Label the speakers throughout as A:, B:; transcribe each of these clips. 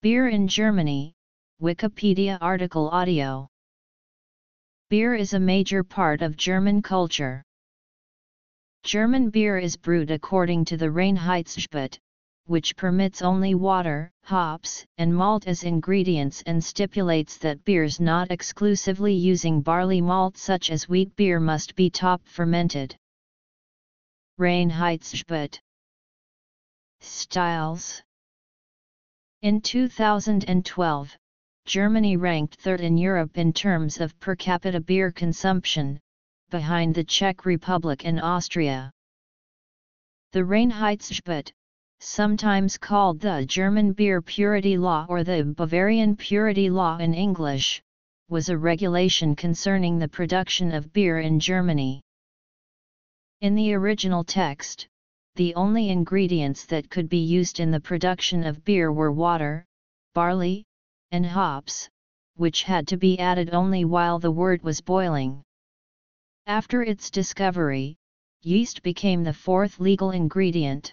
A: Beer in Germany, Wikipedia article audio. Beer is a major part of German culture. German beer is brewed according to the Reinheitsgebot, which permits only water, hops, and malt as ingredients and stipulates that beers not exclusively using barley malt such as wheat beer must be top fermented. Reinheitsgebot Styles In 2012, Germany ranked third in Europe in terms of per capita beer consumption, behind the Czech Republic and Austria. The Reinheitsgebot, sometimes called the German Beer Purity Law or the Bavarian Purity Law in English, was a regulation concerning the production of beer in Germany. In the original text, the only ingredients that could be used in the production of beer were water, barley, and hops, which had to be added only while the wort was boiling. After its discovery, yeast became the fourth legal ingredient.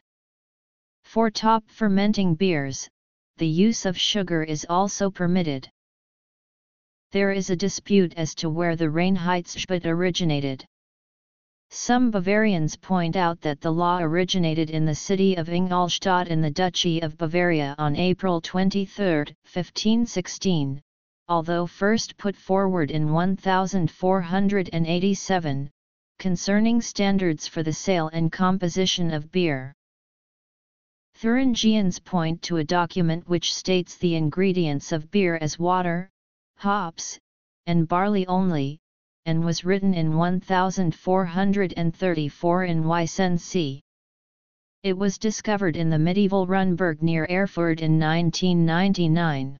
A: For top fermenting beers, the use of sugar is also permitted. There is a dispute as to where the Reinheitsgebot originated. Some Bavarians point out that the law originated in the city of Ingolstadt in the Duchy of Bavaria on April 23, 1516, although first put forward in 1487, concerning standards for the sale and composition of beer. Thuringians point to a document which states the ingredients of beer as water, hops, and barley only, and was written in 1434 in Weißensee. It was discovered in the medieval Runneburg near Erfurt in 1999.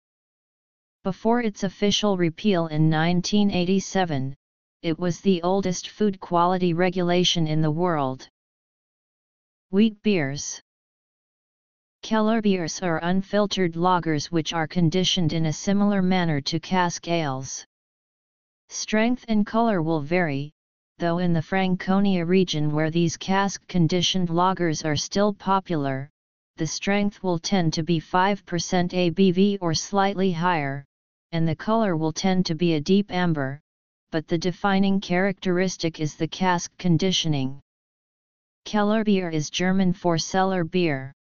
A: Before its official repeal in 1987, it was the oldest food quality regulation in the world. Wheat beers Keller beers are unfiltered lagers which are conditioned in a similar manner to cask ales. Strength and color will vary, though in the Franconia region where these cask-conditioned lagers are still popular, the strength will tend to be 5% ABV or slightly higher, and the color will tend to be a deep amber, but the defining characteristic is the cask conditioning. Kellerbier is German for cellar beer.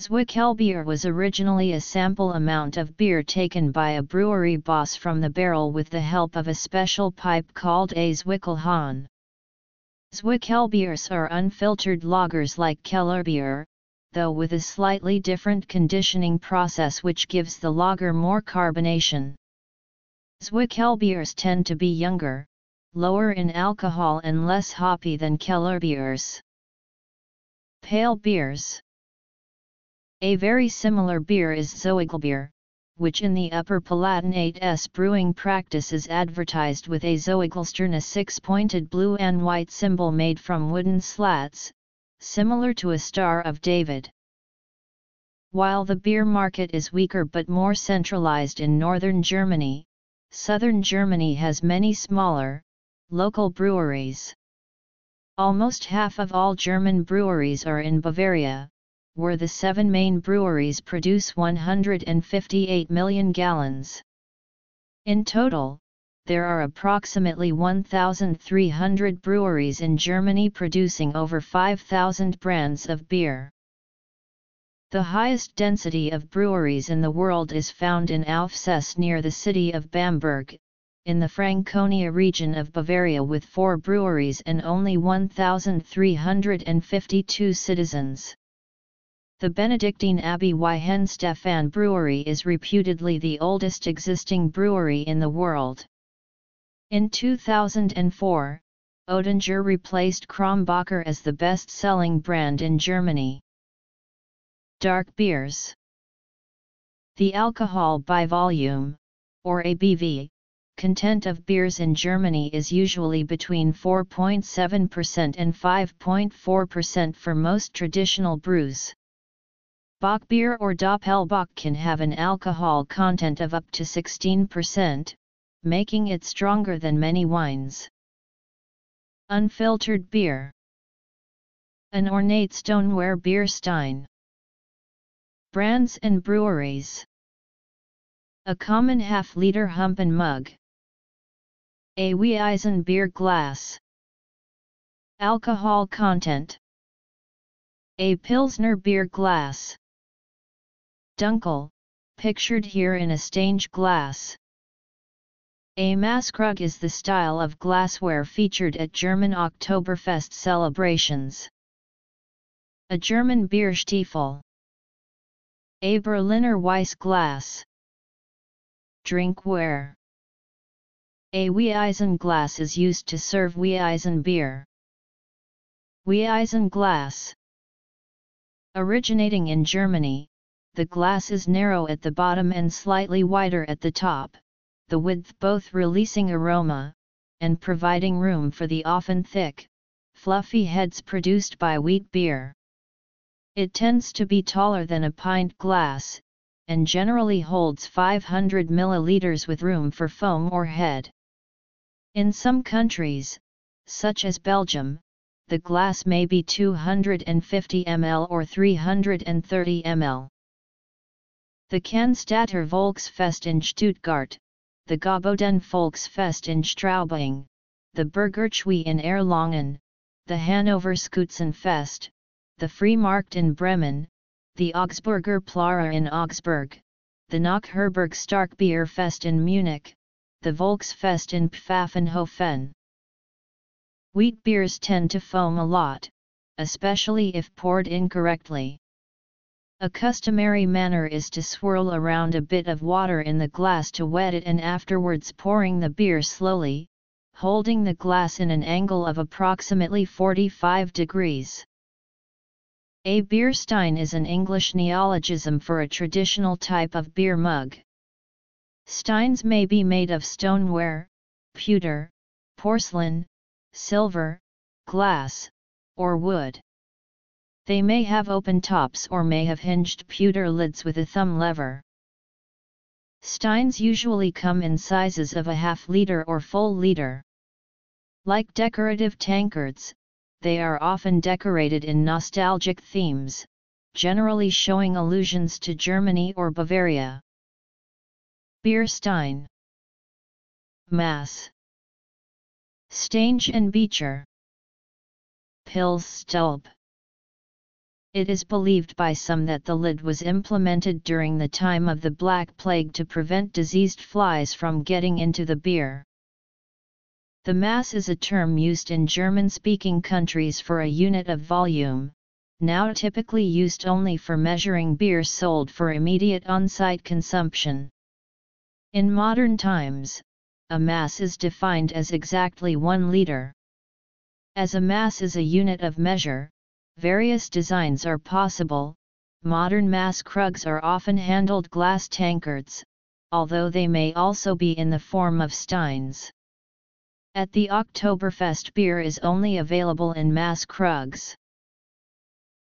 A: Zwickelbier was originally a sample amount of beer taken by a brewery boss from the barrel with the help of a special pipe called a Zwickelhahn. Zwickelbiers are unfiltered lagers like Kellerbier, though with a slightly different conditioning process which gives the lager more carbonation. Zwickelbiers tend to be younger, lower in alcohol and less hoppy than Kellerbiers. Pale beers a very similar beer is Zoiglbier, which in the Upper Palatinate's brewing practice is advertised with a Zoiglstern six-pointed blue and white symbol made from wooden slats, similar to a Star of David. While the beer market is weaker but more centralized in northern Germany, southern Germany has many smaller, local breweries. Almost half of all German breweries are in Bavaria, where the seven main breweries produce 158 million gallons. In total, there are approximately 1,300 breweries in Germany producing over 5,000 brands of beer. The highest density of breweries in the world is found in Aufsess near the city of Bamberg, in the Franconia region of Bavaria with four breweries and only 1,352 citizens. The Benedictine Abbey Weihenstephan Brewery is reputedly the oldest existing brewery in the world. In 2004, Oettinger replaced Krombacher as the best-selling brand in Germany. Dark beers The alcohol by volume, or ABV, content of beers in Germany is usually between 4.7% and 5.4% for most traditional brews. Bock beer or Doppelbock can have an alcohol content of up to 16%, making it stronger than many wines. Unfiltered beer An ornate stoneware beer stein Brands and breweries. A common half-liter Humpen mug. A Eisen beer glass. Alcohol content. A Pilsner beer glass. Dunkel, pictured here in a stained glass. A Maßkrug is the style of glassware featured at German Oktoberfest celebrations. A German Bierstiefel. A Berliner Weiss glass. Drinkware. A Weizen glass is used to serve Weizen beer. Weizen glass. Originating in Germany, the glass is narrow at the bottom and slightly wider at the top, the width both releasing aroma, and providing room for the often thick, fluffy heads produced by wheat beer. It tends to be taller than a pint glass, and generally holds 500 ml with room for foam or head. In some countries, such as Belgium, the glass may be 250 ml or 330 ml. The Cannstatter Volksfest in Stuttgart, the Gauboden Volksfest in Straubing, the Bergkirchweih in Erlangen, the Hanover Schützenfest, the Freimarkt in Bremen, the Augsburger Plärrer in Augsburg, the Nockherberg Starkbierfest in Munich, the Volksfest in Pfaffenhofen. Wheat beers tend to foam a lot, especially if poured incorrectly. A customary manner is to swirl around a bit of water in the glass to wet it and afterwards pouring the beer slowly, holding the glass in an angle of approximately 45 degrees. A beer stein is an English neologism for a traditional type of beer mug. Steins may be made of stoneware, pewter, porcelain, silver, glass, or wood. They may have open tops or may have hinged pewter lids with a thumb lever. Steins usually come in sizes of a half liter or full liter. Like decorative tankards, they are often decorated in nostalgic themes, generally showing allusions to Germany or Bavaria. Bierstein Mass Stange and Becher Pilstulpe It is believed by some that the lid was implemented during the time of the Black Plague to prevent diseased flies from getting into the beer. The mass is a term used in German-speaking countries for a unit of volume, now typically used only for measuring beer sold for immediate on-site consumption. In modern times, a mass is defined as exactly 1 liter. As a mass is a unit of measure, various designs are possible. Modern mass krugs are often handled glass tankards, although they may also be in the form of steins. At the Oktoberfest beer is only available in mass krugs.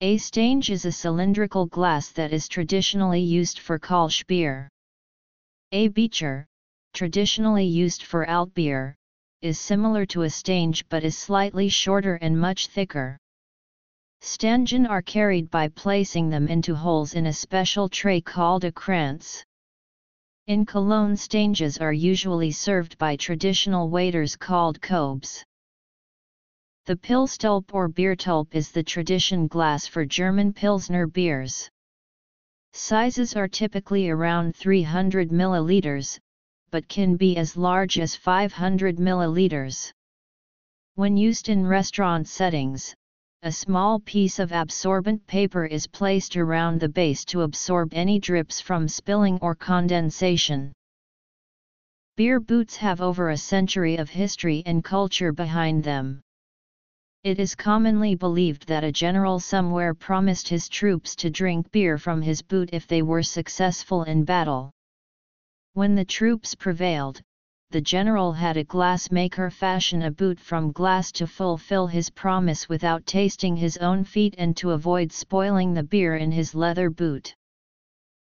A: A stange is a cylindrical glass that is traditionally used for Kolsch beer. A becher, traditionally used for Altbier, is similar to a stange but is slightly shorter and much thicker. Stangen are carried by placing them into holes in a special tray called a kranz. In Cologne stanges are usually served by traditional waiters called Köbes. The Pilztulp or Biertulp is the tradition glass for German Pilsner beers. Sizes are typically around 300 milliliters, but can be as large as 500 milliliters. When used in restaurant settings, a small piece of absorbent paper is placed around the base to absorb any drips from spilling or condensation. Beer boots have over a century of history and culture behind them. It is commonly believed that a general somewhere promised his troops to drink beer from his boot if they were successful in battle. When the troops prevailed, the general had a glassmaker fashion a boot from glass to fulfill his promise without tasting his own feet and to avoid spoiling the beer in his leather boot.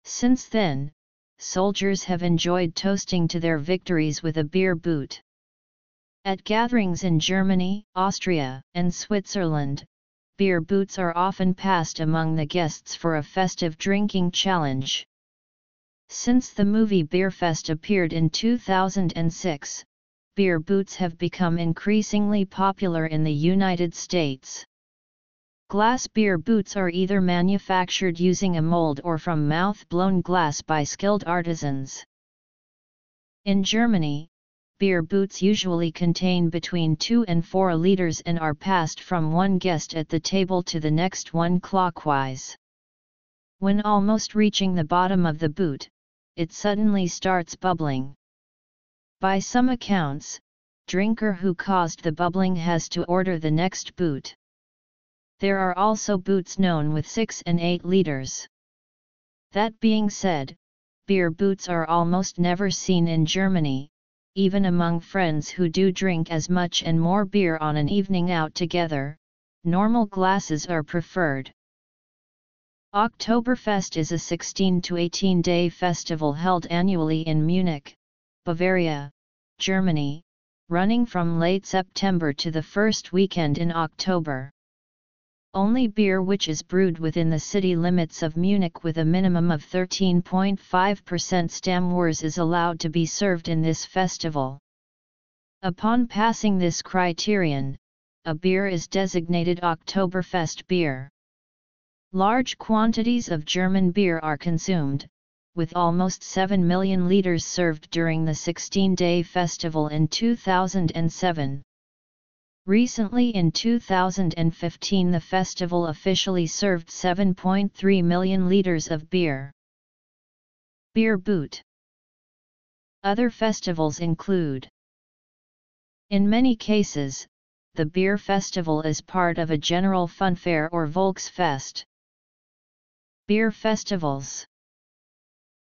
A: Since then, soldiers have enjoyed toasting to their victories with a beer boot. At gatherings in Germany, Austria, and Switzerland, beer boots are often passed among the guests for a festive drinking challenge. Since the movie Beerfest appeared in 2006, beer boots have become increasingly popular in the United States. Glass beer boots are either manufactured using a mold or from mouth-blown glass by skilled artisans. In Germany, beer boots usually contain between 2 and 4 liters and are passed from one guest at the table to the next one clockwise. When almost reaching the bottom of the boot, it suddenly starts bubbling. By some accounts, drinker who caused the bubbling has to order the next boot. There are also boots known with 6 and 8 liters. That being said, beer boots are almost never seen in Germany, even among friends who do drink as much and more beer on an evening out together, normal glasses are preferred. Oktoberfest is a 16 to 18 day festival held annually in Munich, Bavaria, Germany, running from late September to the first weekend in October. Only beer which is brewed within the city limits of Munich with a minimum of 13.5% Stammwürze is allowed to be served in this festival. Upon passing this criterion, a beer is designated Oktoberfest beer. Large quantities of German beer are consumed, with almost 7 million liters served during the 16-day festival in 2007. Recently in 2015 the festival officially served 7.3 million liters of beer. Beer Boot Other festivals include In many cases, the beer festival is part of a general funfair or Volksfest. Beer festivals